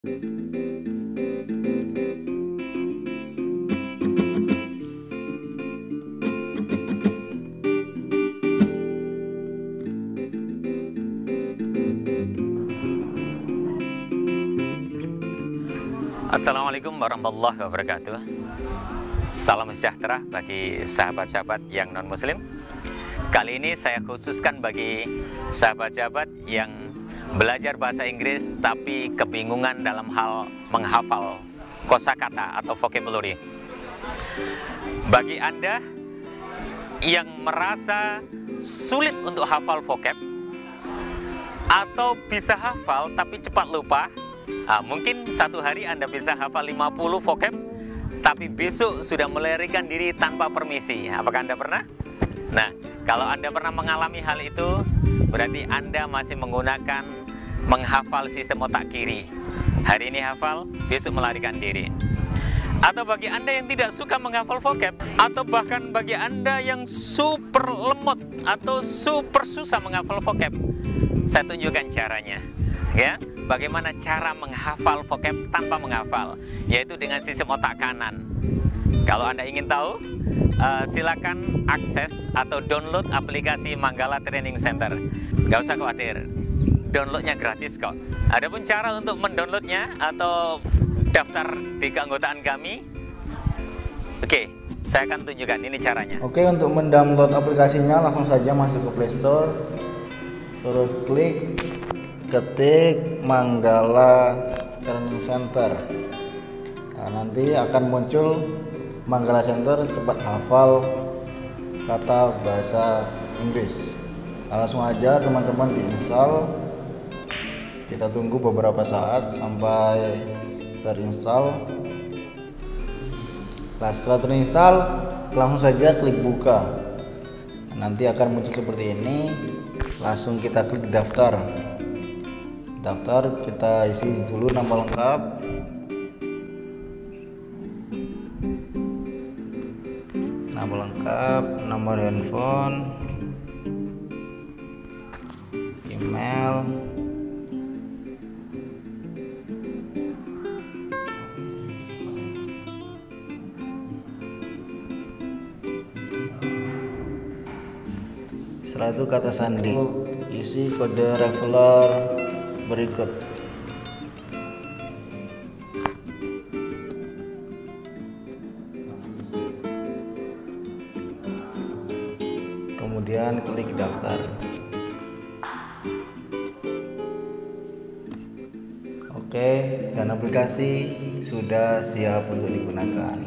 Assalamualaikum warahmatullahi wabarakatuh. Salam sejahtera bagi sahabat-sahabat yang non-muslim. Kali ini saya khususkan bagi sahabat-sahabat yang belajar bahasa Inggris Tapi kebingungan dalam hal menghafal kosakata atau vocabulary Bagi Anda yang merasa sulit untuk hafal vocab Atau bisa hafal tapi cepat lupa Nah, mungkin satu hari Anda bisa hafal 50 vocab, tapi besok sudah melarikan diri tanpa permisi. Apakah Anda pernah? Nah, kalau Anda pernah mengalami hal itu, berarti Anda masih menggunakan menghafal sistem otak kiri. Hari ini hafal, besok melarikan diri. Atau bagi Anda yang tidak suka menghafal vocab, atau bahkan bagi Anda yang super lemot atau super susah menghafal vocab, saya tunjukkan caranya. Ya, bagaimana cara menghafal vocab tanpa menghafal, yaitu dengan sistem otak kanan. Kalau Anda ingin tahu, uh, silakan akses atau download aplikasi Manggala Training Center. Gak usah khawatir, downloadnya gratis kok. Adapun cara untuk mendownloadnya atau daftar di keanggotaan kami, oke, okay, saya akan tunjukkan ini caranya. Oke, untuk mendownload aplikasinya langsung saja masuk ke Play Store, terus klik ketik Manggala Training Center nah, nanti akan muncul Manggala Center cepat hafal kata bahasa Inggris nah, langsung aja teman-teman diinstal kita tunggu beberapa saat sampai terinstall. Nah, setelah terinstall langsung saja klik buka. Nanti akan muncul seperti ini. Langsung kita klik daftar. Daftar kita isi dulu nama lengkap. Nama lengkap nomor handphone setelah itu kata sandi. Isi kode reveler berikut. Kemudian klik daftar. Oke dan aplikasi sudah siap untuk digunakan